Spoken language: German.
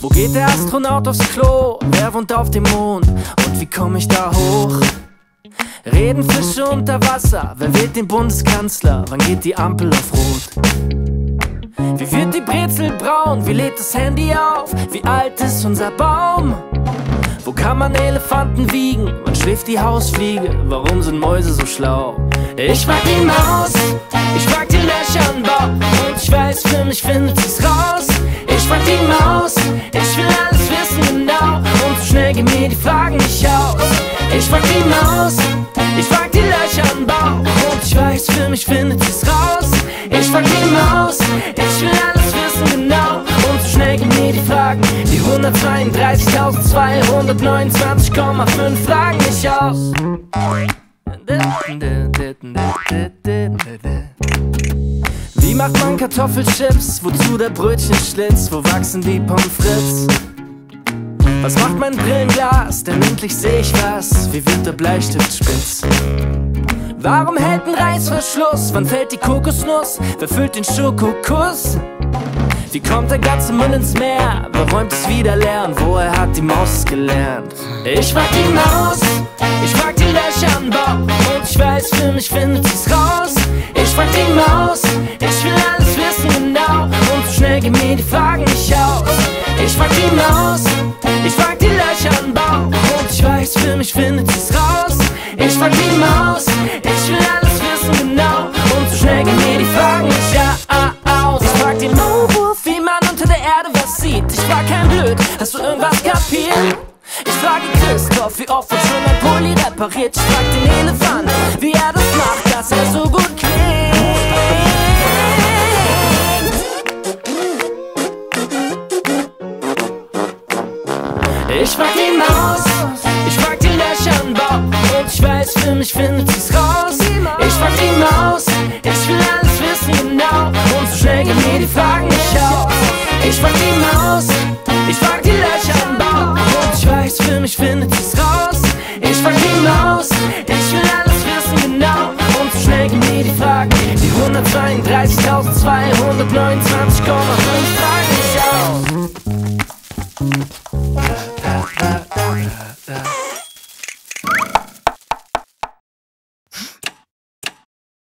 Wo geht der Astronaut aufs Klo? Wer wohnt auf dem Mond? Und wie komme ich da hoch? Reden Fische unter Wasser? Wer wählt den Bundeskanzler? Wann geht die Ampel auf Rot? Wie wird die Brezel braun? Wie lädt das Handy auf? Wie alt ist unser Baum? Wo kann man Elefanten wiegen? Wann schläft die Hausfliege? Warum sind Mäuse so schlau? Ich frag die Maus, ich frag den Löchernbau, weiß, für mich findet sie's raus. Ich frag die Maus, ich will alles wissen genau. Und so schnell gehen mir die Fragen nicht aus. Ich frag die Maus, ich frag die Löcher im Bauch. Und ich weiß, für mich findet sie's raus. Ich frag die Maus, ich will alles wissen genau. Und so schnell gehen mir die Fragen. Die 132.229,5 Fragen nicht aus macht man Kartoffelchips? Wozu der Brötchenschlitz? Wo wachsen die Pommes frites? Was macht mein Brillenglas? Denn endlich seh ich was. Wie wird der Bleistift spitz? Warum hält ein Reißverschluss? Wann fällt die Kokosnuss? Wer füllt den Schokokuss? Wie kommt der ganze Müll ins Meer? Wer räumt es wieder leer? Und woher hat die Maus gelernt? Ich frag die Maus, ich frag die Löcher im Bauch Und ich weiß, für mich findet sie's raus Ich frag die Maus, ich will alles wissen genau. Und so schnell gehen mir die Fragen nicht aus. Ich frag die Maus, ich frag die Löcher im Bauch Und ich weiß, für mich findet sie's raus. Ich frag die Maus, ich will alles wissen genau. Und so schnell gehen mir die Fragen nicht aus. Ich frag den Maulwurf, wie man unter der Erde was sieht. Ich frag kein Blöd, hast du irgendwas kapiert? Ich frage Christoph, wie oft wird schon ein Pulli repariert? Ich frag den Elefant, wie er das macht, dass er so gut klingt. Ich frag die Maus, ich frag im Bauch Und ich weiß, für mich findet sie's raus Ich frag die Maus, ich will alles wissen genau Und so schnell mir die Fragen nicht aus Ich frag die Maus, ich frag die Löcher weiß, für mich findet sie's raus. Ich frag die Maus, ich will alles wissen genau. Und so schnell gehen mir die Fragen. Die 132.229,5 Fragen nicht aus